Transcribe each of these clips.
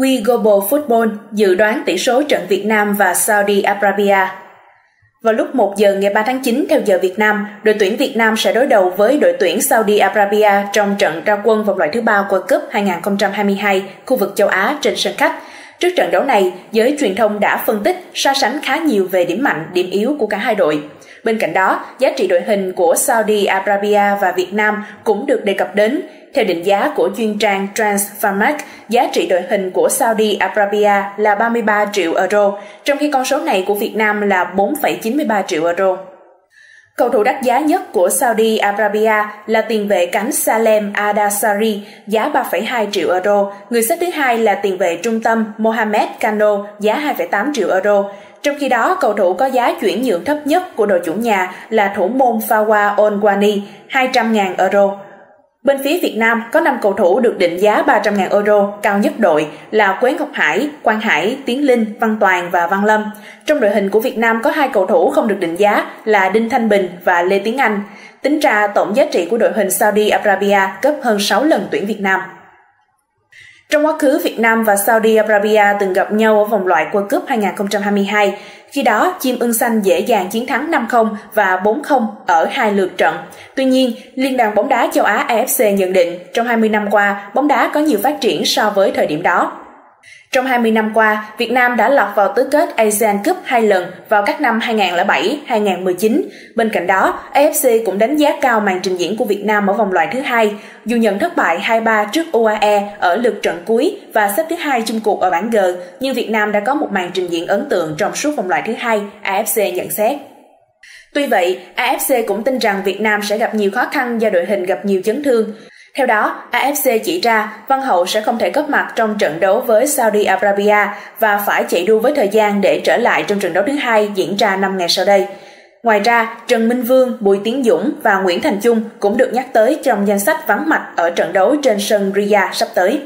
We Global Football dự đoán tỷ số trận Việt Nam và Saudi Arabia. Vào lúc 1 giờ ngày 3 tháng 9 theo giờ Việt Nam, đội tuyển Việt Nam sẽ đối đầu với đội tuyển Saudi Arabia trong trận ra quân vòng loại thứ ba World Cup 2022 khu vực châu Á trên sân khách. Trước trận đấu này, giới truyền thông đã phân tích, so sánh khá nhiều về điểm mạnh, điểm yếu của cả hai đội. Bên cạnh đó, giá trị đội hình của Saudi Arabia và Việt Nam cũng được đề cập đến. Theo định giá của chuyên trang Transfermarkt, giá trị đội hình của Saudi Arabia là 33 triệu euro, trong khi con số này của Việt Nam là 4,93 triệu euro. Cầu thủ đắt giá nhất của Saudi Arabia là tiền vệ cánh Salem Adasari, giá 3,2 triệu euro. Người xếp thứ hai là tiền vệ trung tâm Mohamed Kano, giá 2,8 triệu euro. Trong khi đó, cầu thủ có giá chuyển nhượng thấp nhất của đội chủ nhà là thủ môn Fawa Onwani, 200.000 euro. Bên phía Việt Nam có 5 cầu thủ được định giá 300.000 euro, cao nhất đội là Quế Ngọc Hải, Quang Hải, Tiến Linh, Văn Toàn và Văn Lâm. Trong đội hình của Việt Nam có hai cầu thủ không được định giá là Đinh Thanh Bình và Lê Tiến Anh. Tính ra tổng giá trị của đội hình Saudi Arabia gấp hơn 6 lần tuyển Việt Nam. Trong quá khứ, Việt Nam và Saudi Arabia từng gặp nhau ở vòng loại World Cup 2022. Khi đó, Chim ưng xanh dễ dàng chiến thắng 5-0 và 4-0 ở hai lượt trận. Tuy nhiên, Liên đoàn bóng đá châu Á AFC nhận định trong 20 năm qua, bóng đá có nhiều phát triển so với thời điểm đó. Trong 20 năm qua, Việt Nam đã lọt vào tứ kết ASEAN Cup hai lần vào các năm 2007, 2019. Bên cạnh đó, AFC cũng đánh giá cao màn trình diễn của Việt Nam ở vòng loại thứ hai. Dù nhận thất bại 2-3 trước UAE ở lượt trận cuối và xếp thứ hai chung cuộc ở bảng G, nhưng Việt Nam đã có một màn trình diễn ấn tượng trong suốt vòng loại thứ hai, AFC nhận xét. Tuy vậy, AFC cũng tin rằng Việt Nam sẽ gặp nhiều khó khăn do đội hình gặp nhiều chấn thương. Theo đó, AFC chỉ ra Văn Hậu sẽ không thể góp mặt trong trận đấu với Saudi Arabia và phải chạy đua với thời gian để trở lại trong trận đấu thứ hai diễn ra 5 ngày sau đây. Ngoài ra, Trần Minh Vương, Bùi Tiến Dũng và Nguyễn Thành Trung cũng được nhắc tới trong danh sách vắng mặt ở trận đấu trên sân Riyadh sắp tới.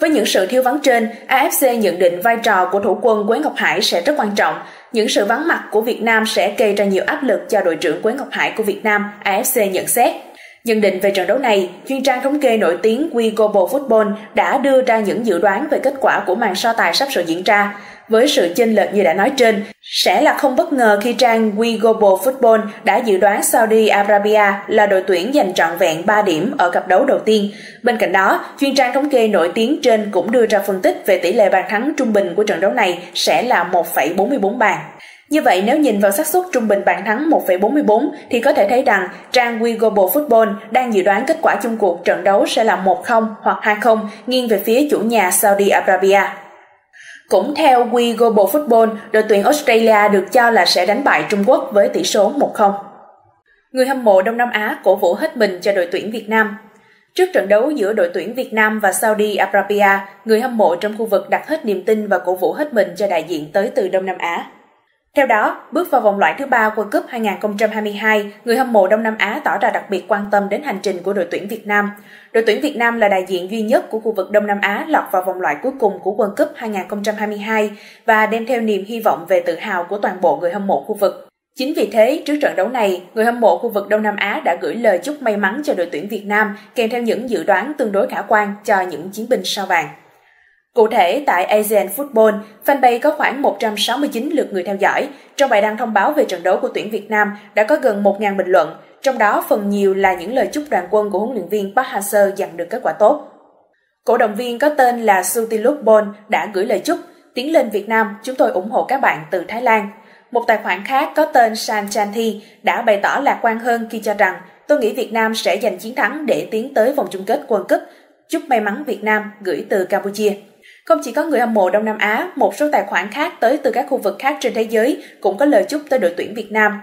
Với những sự thiếu vắng trên, AFC nhận định vai trò của thủ quân Quế Ngọc Hải sẽ rất quan trọng. Những sự vắng mặt của Việt Nam sẽ gây ra nhiều áp lực cho đội trưởng Quế Ngọc Hải của Việt Nam, AFC nhận xét. Nhận định về trận đấu này, chuyên trang thống kê nổi tiếng We Global Football đã đưa ra những dự đoán về kết quả của màn so tài sắp sửa diễn ra. Với sự chênh lệch như đã nói trên, sẽ là không bất ngờ khi trang We Global Football đã dự đoán Saudi Arabia là đội tuyển giành trọn vẹn 3 điểm ở cặp đấu đầu tiên. Bên cạnh đó, chuyên trang thống kê nổi tiếng trên cũng đưa ra phân tích về tỷ lệ bàn thắng trung bình của trận đấu này sẽ là 1,44 bàn. Như vậy nếu nhìn vào xác suất trung bình bàn thắng 1,44 thì có thể thấy rằng trang We Global Football đang dự đoán kết quả chung cuộc trận đấu sẽ là 1-0 hoặc 2-0 nghiêng về phía chủ nhà Saudi Arabia. Cũng theo We Global Football, đội tuyển Australia được cho là sẽ đánh bại Trung Quốc với tỷ số 1-0. Người hâm mộ Đông Nam Á cổ vũ hết mình cho đội tuyển Việt Nam. Trước trận đấu giữa đội tuyển Việt Nam và Saudi Arabia, người hâm mộ trong khu vực đặt hết niềm tin và cổ vũ hết mình cho đại diện tới từ Đông Nam Á. Theo đó, bước vào vòng loại thứ ba World Cup 2022, người hâm mộ Đông Nam Á tỏ ra đặc biệt quan tâm đến hành trình của đội tuyển Việt Nam. Đội tuyển Việt Nam là đại diện duy nhất của khu vực Đông Nam Á lọt vào vòng loại cuối cùng của World Cup 2022 và đem theo niềm hy vọng về tự hào của toàn bộ người hâm mộ khu vực. Chính vì thế, trước trận đấu này, người hâm mộ khu vực Đông Nam Á đã gửi lời chúc may mắn cho đội tuyển Việt Nam, kèm theo những dự đoán tương đối khả quan cho những chiến binh sao vàng. Cụ thể, tại asian Football, fanpage có khoảng 169 lượt người theo dõi. Trong bài đăng thông báo về trận đấu của tuyển Việt Nam đã có gần 1.000 bình luận, trong đó phần nhiều là những lời chúc đoàn quân của huấn luyện viên Park Hang-seo giành được kết quả tốt. Cổ động viên có tên là Sutiluk Bon đã gửi lời chúc Tiến lên Việt Nam, chúng tôi ủng hộ các bạn từ Thái Lan. Một tài khoản khác có tên San Chanthi đã bày tỏ lạc quan hơn khi cho rằng tôi nghĩ Việt Nam sẽ giành chiến thắng để tiến tới vòng chung kết World Cup. Chúc may mắn Việt Nam gửi từ Campuchia. Không chỉ có người hâm mộ Đông Nam Á, một số tài khoản khác tới từ các khu vực khác trên thế giới cũng có lời chúc tới đội tuyển Việt Nam.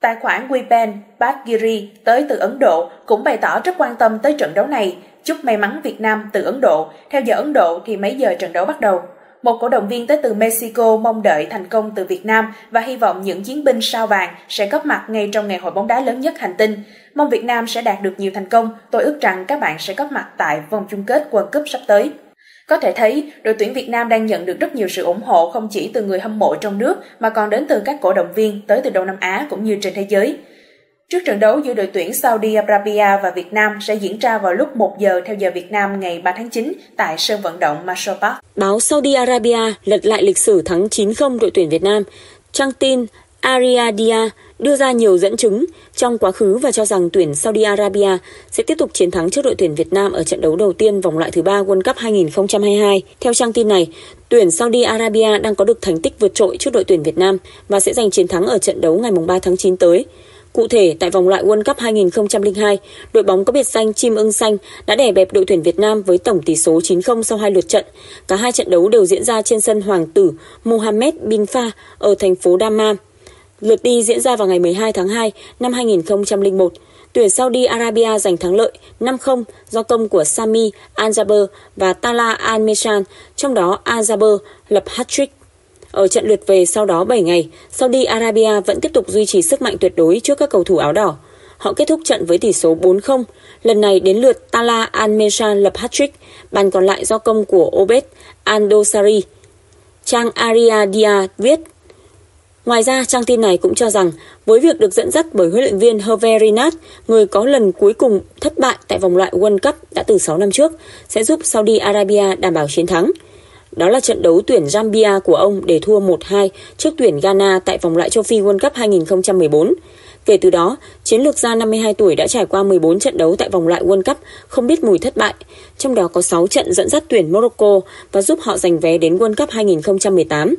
Tài khoản Wiben Badgiri tới từ Ấn Độ cũng bày tỏ rất quan tâm tới trận đấu này, chúc may mắn Việt Nam từ Ấn Độ. Theo giờ Ấn Độ thì mấy giờ trận đấu bắt đầu? Một cổ động viên tới từ Mexico mong đợi thành công từ Việt Nam và hy vọng những chiến binh sao vàng sẽ góp mặt ngay trong ngày hội bóng đá lớn nhất hành tinh. Mong Việt Nam sẽ đạt được nhiều thành công. Tôi ước rằng các bạn sẽ góp mặt tại vòng chung kết World Cup sắp tới. Có thể thấy, đội tuyển Việt Nam đang nhận được rất nhiều sự ủng hộ không chỉ từ người hâm mộ trong nước mà còn đến từ các cổ động viên tới từ Đông Nam Á cũng như trên thế giới. Trước trận đấu giữa đội tuyển Saudi Arabia và Việt Nam sẽ diễn ra vào lúc 1 giờ theo giờ Việt Nam ngày 3 tháng 9 tại sân vận động Marshall Park. Báo Saudi Arabia lật lại lịch sử thắng 9-0 đội tuyển Việt Nam. Trang tin Ariadia đưa ra nhiều dẫn chứng trong quá khứ và cho rằng tuyển Saudi Arabia sẽ tiếp tục chiến thắng trước đội tuyển Việt Nam ở trận đấu đầu tiên vòng loại thứ ba World Cup 2022. Theo trang tin này, tuyển Saudi Arabia đang có được thành tích vượt trội trước đội tuyển Việt Nam và sẽ giành chiến thắng ở trận đấu ngày 3 tháng 9 tới. Cụ thể, tại vòng loại World Cup 2002, đội bóng có biệt danh Chim ưng xanh đã đè bẹp đội tuyển Việt Nam với tổng tỷ số 9-0 sau hai lượt trận. Cả hai trận đấu đều diễn ra trên sân Hoàng tử Mohammed bin Fa ở thành phố Dammam. Lượt đi diễn ra vào ngày 12 tháng 2 năm 2001. Tuyển Saudi Arabia giành thắng lợi 5-0 do công của Sami Al-Jaber và Tala Al-Meshan, trong đó Al-Jaber lập hat-trick. Ở trận lượt về sau đó 7 ngày, Saudi Arabia vẫn tiếp tục duy trì sức mạnh tuyệt đối trước các cầu thủ áo đỏ. Họ kết thúc trận với tỷ số 4-0. Lần này đến lượt Tala Al-Meshan lập hat-trick, bàn còn lại do công của Obed Andosari. Trang Ariadia viết Ngoài ra, trang tin này cũng cho rằng với việc được dẫn dắt bởi huấn luyện viên Hervé Renard, người có lần cuối cùng thất bại tại vòng loại World Cup đã từ 6 năm trước, sẽ giúp Saudi Arabia đảm bảo chiến thắng. Đó là trận đấu tuyển Zambia của ông để thua 1-2 trước tuyển Ghana tại vòng loại châu Phi World Cup 2014. Kể từ đó, chiến lược gia 52 tuổi đã trải qua 14 trận đấu tại vòng loại World Cup, không biết mùi thất bại, trong đó có 6 trận dẫn dắt tuyển Morocco và giúp họ giành vé đến World Cup 2018.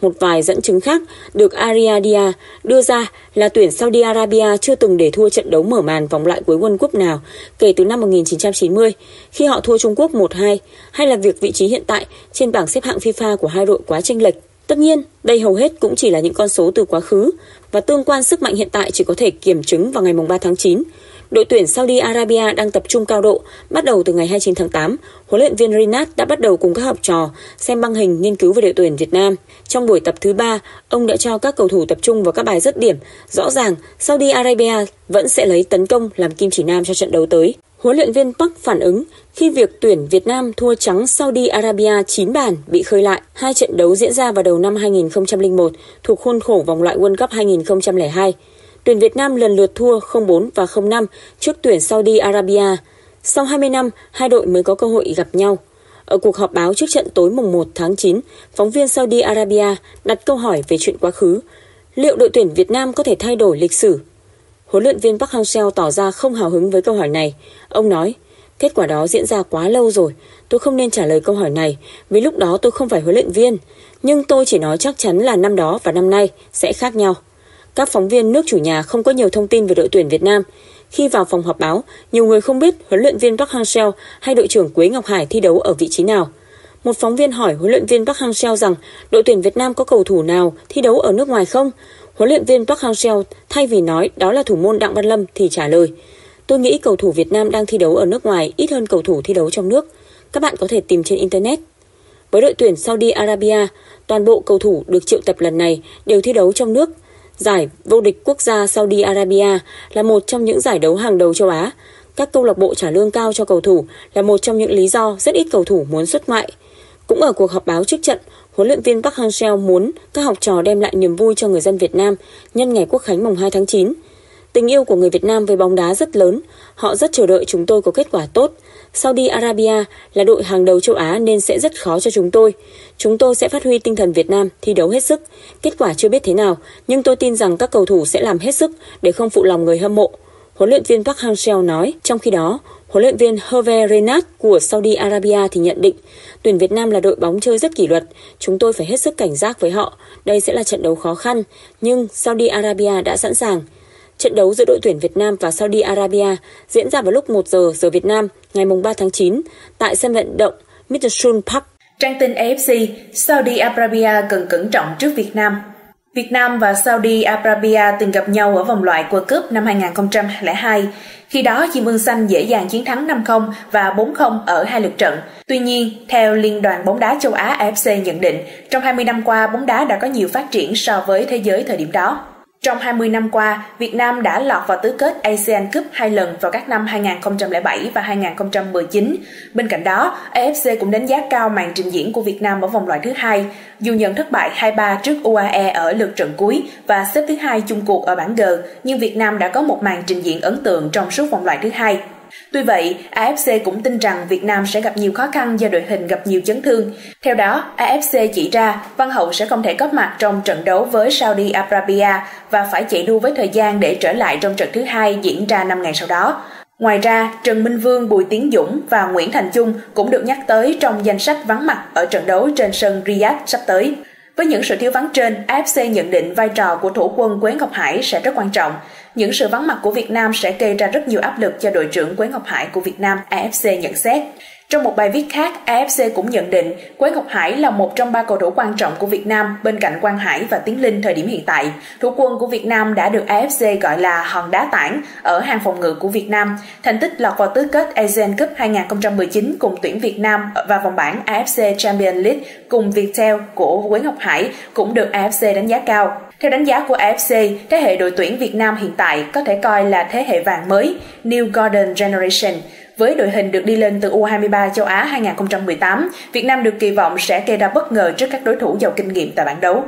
Một vài dẫn chứng khác được Ariadia đưa ra là tuyển Saudi Arabia chưa từng để thua trận đấu mở màn vòng loại cuối World Cup nào kể từ năm 1990 khi họ thua Trung Quốc 1-2 hay là việc vị trí hiện tại trên bảng xếp hạng FIFA của hai đội quá chênh lệch. Tất nhiên, đây hầu hết cũng chỉ là những con số từ quá khứ và tương quan sức mạnh hiện tại chỉ có thể kiểm chứng vào ngày 3 tháng 9 Đội tuyển Saudi Arabia đang tập trung cao độ. Bắt đầu từ ngày 29 tháng 8, huấn luyện viên Rinat đã bắt đầu cùng các học trò xem băng hình nghiên cứu về đội tuyển Việt Nam. Trong buổi tập thứ ba, ông đã cho các cầu thủ tập trung vào các bài dứt điểm. Rõ ràng, Saudi Arabia vẫn sẽ lấy tấn công làm kim chỉ nam cho trận đấu tới. Huấn luyện viên Park phản ứng khi việc tuyển Việt Nam thua trắng Saudi Arabia 9 bàn bị khơi lại. Hai trận đấu diễn ra vào đầu năm 2001 thuộc khuôn khổ vòng loại World Cup 2002 tuyển Việt Nam lần lượt thua 0-4 và 0-5 trước tuyển Saudi Arabia. Sau 20 năm, hai đội mới có cơ hội gặp nhau. Ở cuộc họp báo trước trận tối mùng 1 tháng 9, phóng viên Saudi Arabia đặt câu hỏi về chuyện quá khứ. Liệu đội tuyển Việt Nam có thể thay đổi lịch sử? Huấn luyện viên Park Hang-seo tỏ ra không hào hứng với câu hỏi này. Ông nói, kết quả đó diễn ra quá lâu rồi. Tôi không nên trả lời câu hỏi này vì lúc đó tôi không phải huấn luyện viên. Nhưng tôi chỉ nói chắc chắn là năm đó và năm nay sẽ khác nhau. Các phóng viên nước chủ nhà không có nhiều thông tin về đội tuyển Việt Nam. Khi vào phòng họp báo, nhiều người không biết huấn luyện viên Park Hang-seo hay đội trưởng Quế Ngọc Hải thi đấu ở vị trí nào. Một phóng viên hỏi huấn luyện viên Park Hang-seo rằng đội tuyển Việt Nam có cầu thủ nào thi đấu ở nước ngoài không? Huấn luyện viên Park Hang-seo thay vì nói đó là thủ môn Đặng Văn Lâm thì trả lời Tôi nghĩ cầu thủ Việt Nam đang thi đấu ở nước ngoài ít hơn cầu thủ thi đấu trong nước. Các bạn có thể tìm trên Internet. Với đội tuyển Saudi Arabia, toàn bộ cầu thủ được triệu tập lần này đều thi đấu trong nước. Giải vô địch quốc gia Saudi Arabia là một trong những giải đấu hàng đầu châu Á. Các câu lạc bộ trả lương cao cho cầu thủ là một trong những lý do rất ít cầu thủ muốn xuất ngoại. Cũng ở cuộc họp báo trước trận, huấn luyện viên Park Hang-seo muốn các học trò đem lại niềm vui cho người dân Việt Nam nhân ngày Quốc khánh mùng 2 tháng 9. Tình yêu của người Việt Nam với bóng đá rất lớn, họ rất chờ đợi chúng tôi có kết quả tốt. Saudi Arabia là đội hàng đầu châu Á nên sẽ rất khó cho chúng tôi. Chúng tôi sẽ phát huy tinh thần Việt Nam, thi đấu hết sức. Kết quả chưa biết thế nào, nhưng tôi tin rằng các cầu thủ sẽ làm hết sức để không phụ lòng người hâm mộ. Huấn luyện viên Park Hang-seo nói, trong khi đó, huấn luyện viên Hervé Renard của Saudi Arabia thì nhận định, tuyển Việt Nam là đội bóng chơi rất kỷ luật, chúng tôi phải hết sức cảnh giác với họ. Đây sẽ là trận đấu khó khăn, nhưng Saudi Arabia đã sẵn sàng. Trận đấu giữa đội tuyển Việt Nam và Saudi Arabia diễn ra vào lúc 1 giờ giờ Việt Nam ngày 3 tháng 9 tại sân vận động Mitchell Park. Trang tin AFC, Saudi Arabia cần cẩn trọng trước Việt Nam. Việt Nam và Saudi Arabia từng gặp nhau ở vòng loại World Cup năm 2002. Khi đó, Chim Ưng Xanh dễ dàng chiến thắng 5-0 và 4-0 ở hai lượt trận. Tuy nhiên, theo Liên đoàn bóng đá châu Á AFC nhận định, trong 20 năm qua, bóng đá đã có nhiều phát triển so với thế giới thời điểm đó. Trong 20 năm qua, Việt Nam đã lọt vào tứ kết ASEAN Cup hai lần vào các năm 2007 và 2019. Bên cạnh đó, AFC cũng đánh giá cao màn trình diễn của Việt Nam ở vòng loại thứ hai. Dù nhận thất bại 2-3 trước UAE ở lượt trận cuối và xếp thứ hai chung cuộc ở bảng G, nhưng Việt Nam đã có một màn trình diễn ấn tượng trong suốt vòng loại thứ hai. Tuy vậy, AFC cũng tin rằng Việt Nam sẽ gặp nhiều khó khăn do đội hình gặp nhiều chấn thương. Theo đó, AFC chỉ ra Văn Hậu sẽ không thể góp mặt trong trận đấu với Saudi Arabia và phải chạy đua với thời gian để trở lại trong trận thứ hai diễn ra 5 ngày sau đó. Ngoài ra, Trần Minh Vương, Bùi Tiến Dũng và Nguyễn Thành Trung cũng được nhắc tới trong danh sách vắng mặt ở trận đấu trên sân Riyadh sắp tới. Với những sự thiếu vắng trên, AFC nhận định vai trò của thủ quân Quế Ngọc Hải sẽ rất quan trọng. Những sự vắng mặt của Việt Nam sẽ gây ra rất nhiều áp lực cho đội trưởng Quế Ngọc Hải của Việt Nam, AFC nhận xét. Trong một bài viết khác, AFC cũng nhận định Quế Ngọc Hải là một trong ba cầu thủ quan trọng của Việt Nam bên cạnh Quang Hải và Tiến Linh thời điểm hiện tại. Thủ quân của Việt Nam đã được AFC gọi là hòn đá tảng ở hàng phòng ngự của Việt Nam. Thành tích lọt vào tứ kết Asian Cup 2019 cùng tuyển Việt Nam và vòng bảng AFC Champions League cùng Viettel của Quế Ngọc Hải cũng được AFC đánh giá cao. Theo đánh giá của AFC, thế hệ đội tuyển Việt Nam hiện tại có thể coi là thế hệ vàng mới, New Golden Generation. Với đội hình được đi lên từ U23 châu Á 2018, Việt Nam được kỳ vọng sẽ gây ra bất ngờ trước các đối thủ giàu kinh nghiệm tại bảng đấu.